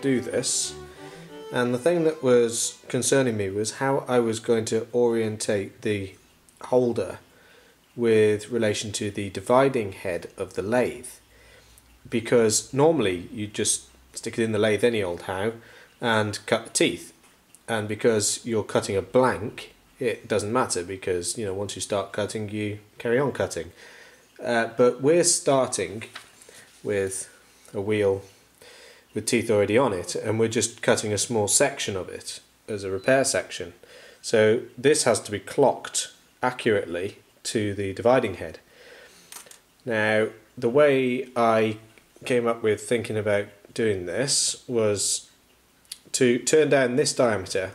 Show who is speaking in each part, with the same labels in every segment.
Speaker 1: do this. And the thing that was concerning me was how I was going to orientate the holder with relation to the dividing head of the lathe. Because normally you just stick it in the lathe any old how and cut the teeth. And because you're cutting a blank it doesn't matter because you know once you start cutting you carry on cutting. Uh, but we're starting with a wheel with teeth already on it and we're just cutting a small section of it as a repair section. So this has to be clocked accurately to the dividing head. Now the way I came up with thinking about doing this was to turn down this diameter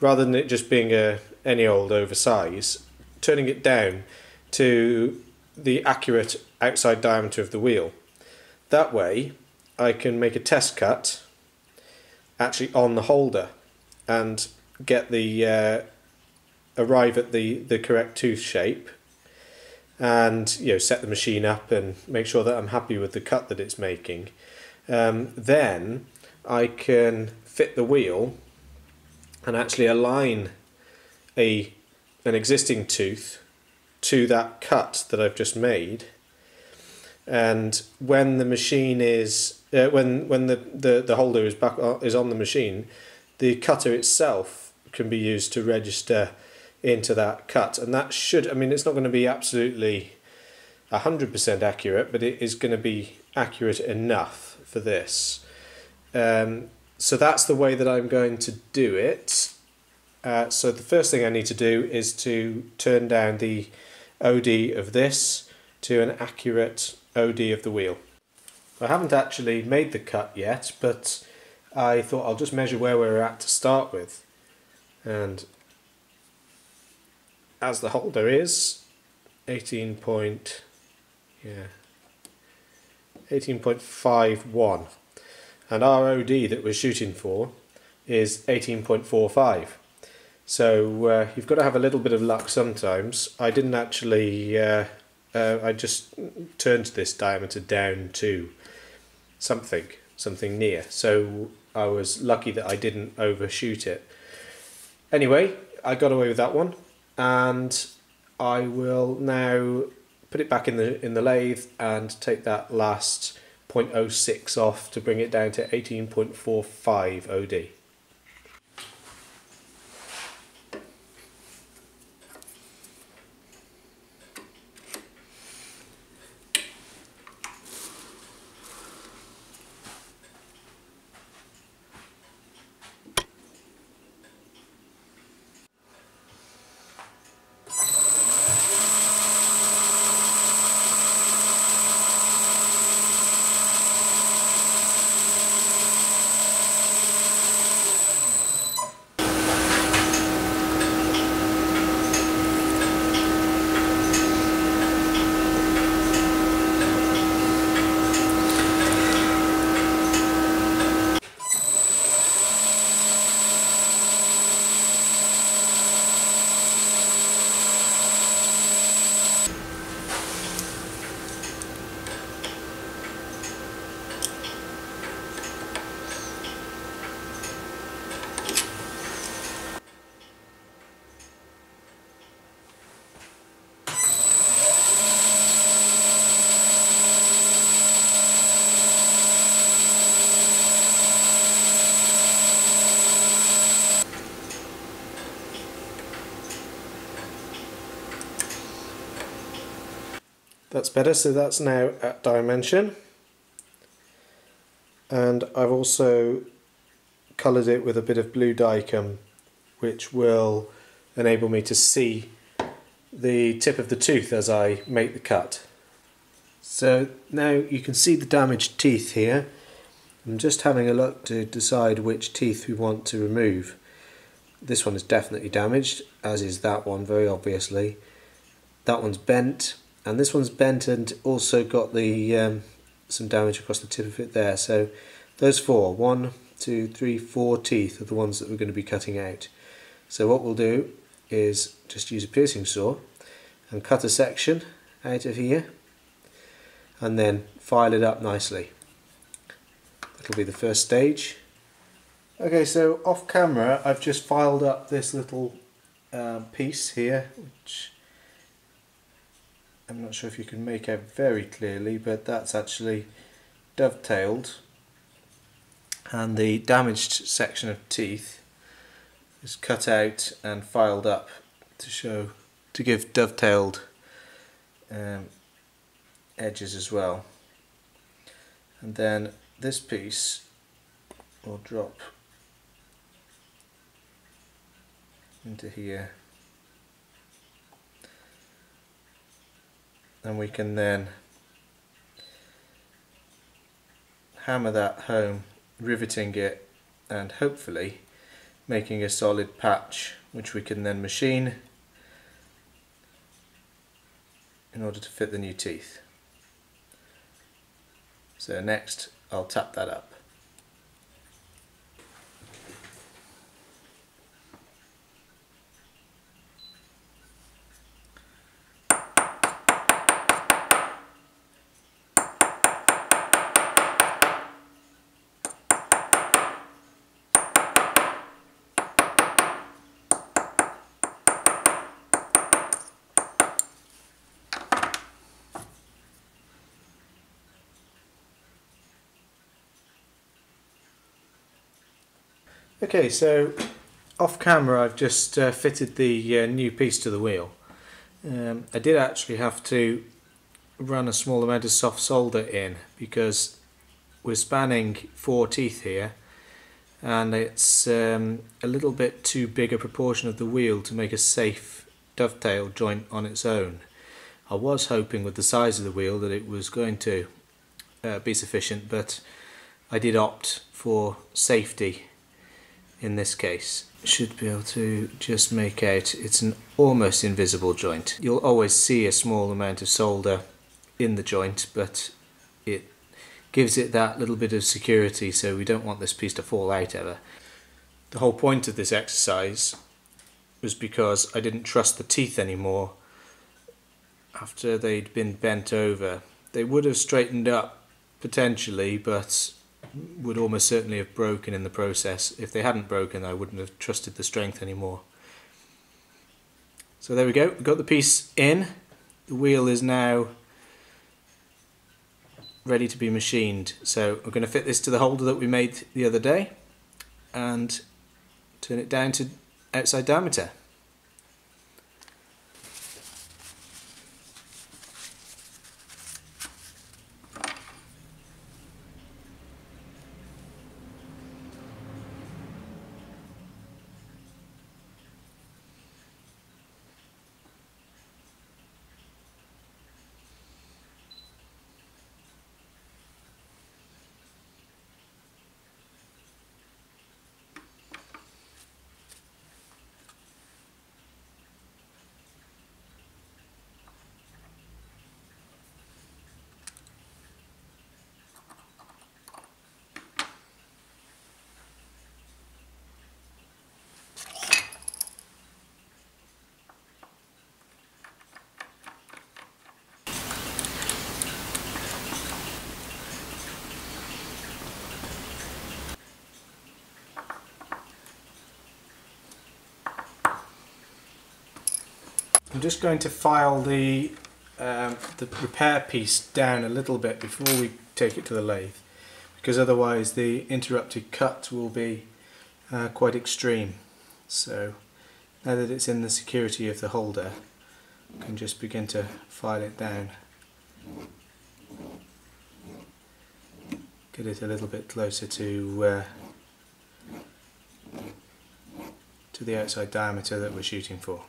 Speaker 1: rather than it just being a any old oversize turning it down to the accurate outside diameter of the wheel. That way I can make a test cut actually on the holder and get the uh, arrive at the the correct tooth shape and you know set the machine up and make sure that I'm happy with the cut that it's making. Um, then I can fit the wheel and actually align a an existing tooth to that cut that I've just made. And when the machine is uh, when when the, the, the holder is back uh, is on the machine the cutter itself can be used to register into that cut. And that should I mean it's not going to be absolutely 100% accurate but it is going to be accurate enough for this. Um, so that's the way that I'm going to do it. Uh, so the first thing I need to do is to turn down the OD of this to an accurate OD of the wheel I haven't actually made the cut yet but I thought I'll just measure where we're at to start with. And as the holder is 18 point yeah 18.51 and our OD that we're shooting for is 18.45 so uh, you've got to have a little bit of luck sometimes. I didn't actually uh, uh, I just turned this diameter down to something something near so I was lucky that I didn't overshoot it anyway I got away with that one and I will now put it back in the in the lathe and take that last 0.06 off to bring it down to 18.45 OD. That's better, so that's now at dimension. And I've also coloured it with a bit of blue Dykem which will enable me to see the tip of the tooth as I make the cut. So now you can see the damaged teeth here. I'm just having a look to decide which teeth we want to remove. This one is definitely damaged, as is that one very obviously. That one's bent, and this one's bent and also got the um, some damage across the tip of it there. So those four one two three four teeth are the ones that we're going to be cutting out. So what we'll do is just use a piercing saw and cut a section out of here and then file it up nicely. That'll be the first stage. Okay, so off camera, I've just filed up this little uh, piece here, which I'm not sure if you can make out very clearly, but that's actually dovetailed. And the damaged section of teeth is cut out and filed up to show, to give dovetailed um, edges as well. And then this piece will drop into here and we can then hammer that home riveting it and hopefully making a solid patch which we can then machine in order to fit the new teeth. So next I'll tap that up. Okay, so off camera I've just uh, fitted the uh, new piece to the wheel. Um, I did actually have to run a small amount of soft solder in because we're spanning four teeth here and it's um, a little bit too big a proportion of the wheel to make a safe dovetail joint on its own. I was hoping with the size of the wheel that it was going to uh, be sufficient but I did opt for safety in this case should be able to just make out it's an almost invisible joint. You'll always see a small amount of solder in the joint but it gives it that little bit of security so we don't want this piece to fall out ever. The whole point of this exercise was because I didn't trust the teeth anymore after they'd been bent over. They would have straightened up potentially but would almost certainly have broken in the process. If they hadn't broken, I wouldn't have trusted the strength anymore. So there we go, We've got the piece in. The wheel is now ready to be machined. So I'm going to fit this to the holder that we made the other day and turn it down to outside diameter. I'm just going to file the um, the repair piece down a little bit before we take it to the lathe because otherwise the interrupted cut will be uh, quite extreme so now that it's in the security of the holder I can just begin to file it down get it a little bit closer to uh, to the outside diameter that we're shooting for.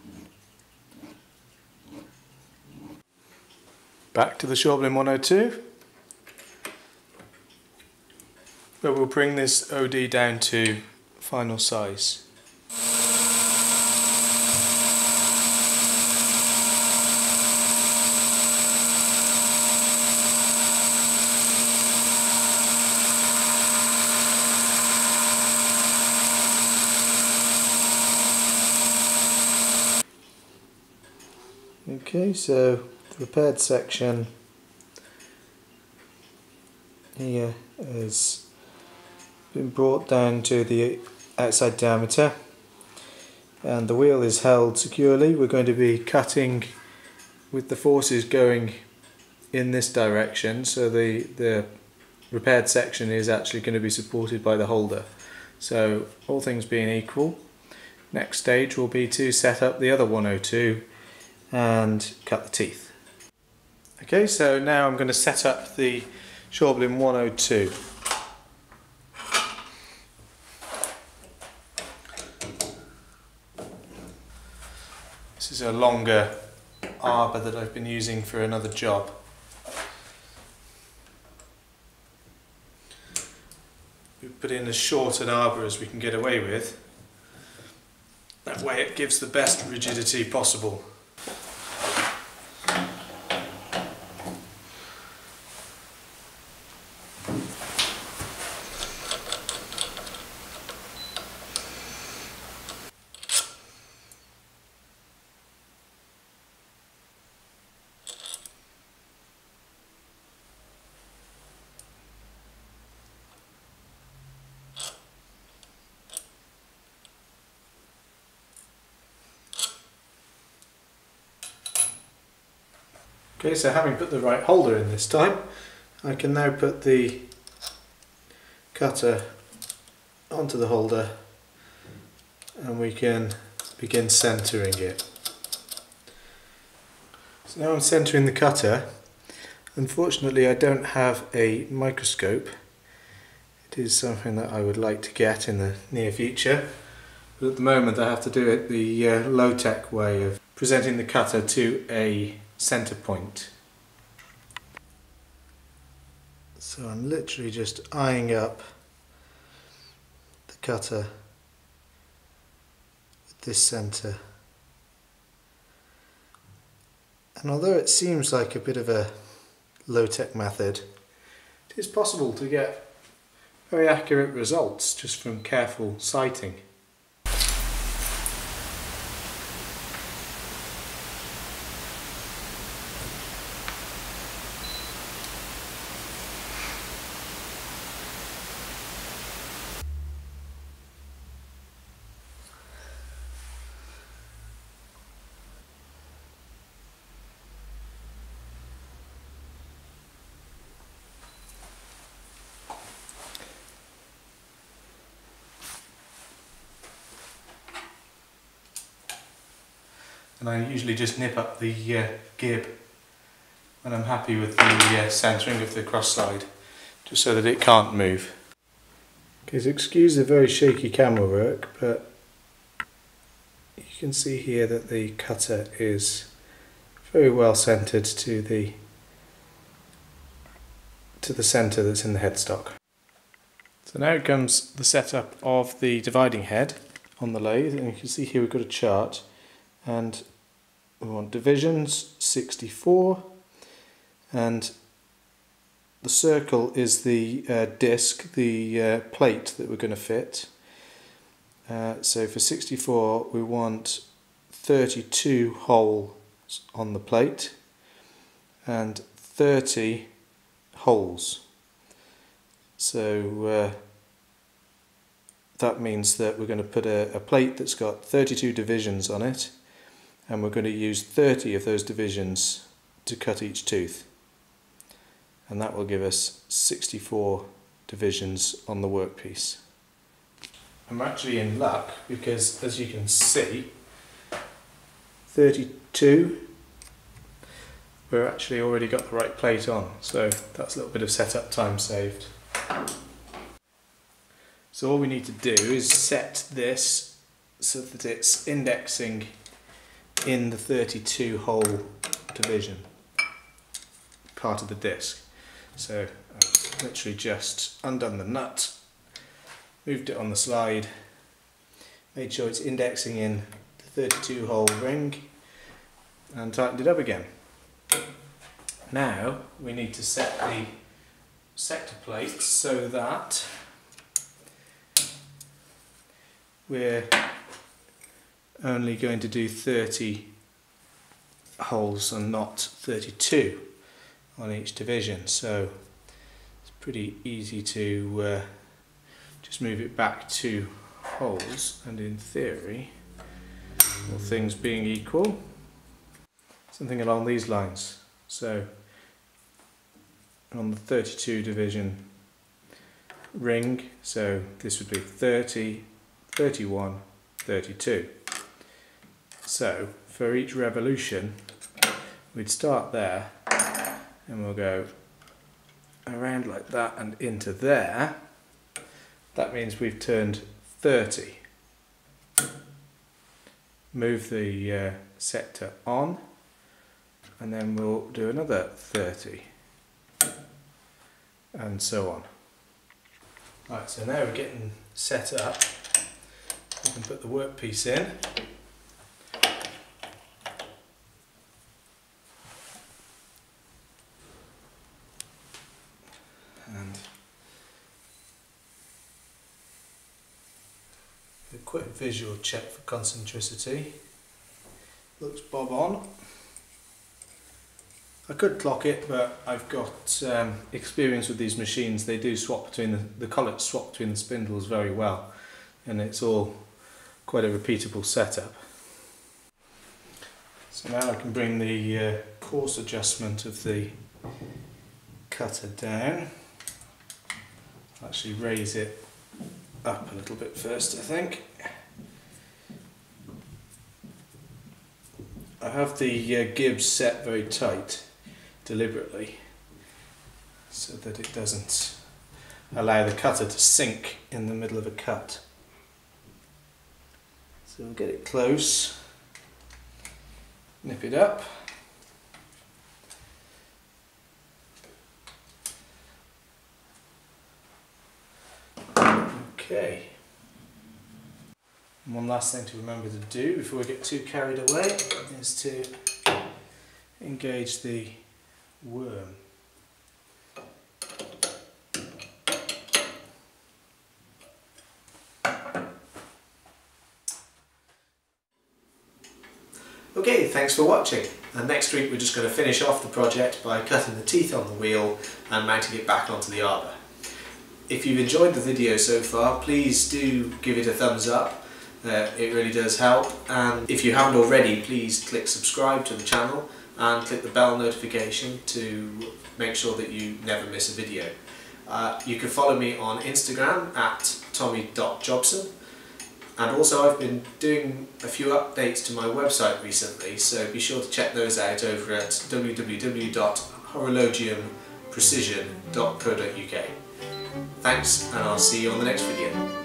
Speaker 1: Back to the Schaublin 102 where we'll bring this OD down to final size. Okay, so repaired section here has been brought down to the outside diameter and the wheel is held securely. We're going to be cutting with the forces going in this direction so the, the repaired section is actually going to be supported by the holder. So all things being equal, next stage will be to set up the other 102 and cut the teeth. Okay, so now I'm going to set up the Schaublin 102. This is a longer arbor that I've been using for another job. We put in as short an arbor as we can get away with. That way it gives the best rigidity possible. Okay, so having put the right holder in this time, I can now put the cutter onto the holder and we can begin centering it. So now I'm centering the cutter. Unfortunately I don't have a microscope. It is something that I would like to get in the near future. But at the moment I have to do it the uh, low-tech way of presenting the cutter to a center point. So I'm literally just eyeing up the cutter with this center. And although it seems like a bit of a low-tech method, it is possible to get very accurate results just from careful sighting. And I usually just nip up the uh, gib when I'm happy with the uh, centering of the cross slide just so that it can't move. Okay, so excuse the very shaky camera work but you can see here that the cutter is very well centered to the to the center that's in the headstock. So now it comes the setup of the dividing head on the lathe and you can see here we've got a chart and we want divisions 64 and the circle is the uh, disc, the uh, plate that we're going to fit. Uh, so for 64 we want 32 holes on the plate and 30 holes. So uh, that means that we're going to put a, a plate that's got 32 divisions on it and we're going to use 30 of those divisions to cut each tooth and that will give us 64 divisions on the workpiece. I'm actually in luck because as you can see 32 we've actually already got the right plate on so that's a little bit of setup time saved. So all we need to do is set this so that it's indexing in the 32 hole division part of the disc. So I've literally just undone the nut, moved it on the slide, made sure it's indexing in the 32 hole ring and tightened it up again. Now we need to set the sector plates so that we're only going to do 30 holes and not 32 on each division so it's pretty easy to uh, just move it back two holes and in theory, all things being equal, something along these lines. So on the 32 division ring, so this would be 30, 31, 32. So for each revolution, we'd start there and we'll go around like that and into there. That means we've turned 30. Move the uh, sector on and then we'll do another 30 and so on. Right, so now we're getting set up. We can put the workpiece in. Quick visual check for concentricity. Looks bob on. I could clock it, but I've got um, experience with these machines. They do swap between the, the collets swap between the spindles very well, and it's all quite a repeatable setup. So now I can bring the uh, coarse adjustment of the cutter down. Actually raise it up a little bit first, I think. I have the uh, gibs set very tight deliberately so that it doesn't allow the cutter to sink in the middle of a cut. So we'll get it close, nip it up. Okay. One last thing to remember to do before we get too carried away is to engage the worm. Okay, thanks for watching. And next week we're just going to finish off the project by cutting the teeth on the wheel and mounting it back onto the arbor. If you've enjoyed the video so far, please do give it a thumbs up. It really does help. And if you haven't already, please click subscribe to the channel and click the bell notification to make sure that you never miss a video. Uh, you can follow me on Instagram at tommy.jobson and also I've been doing a few updates to my website recently so be sure to check those out over at www.horologiumprecision.co.uk. Thanks and I'll see you on the next video.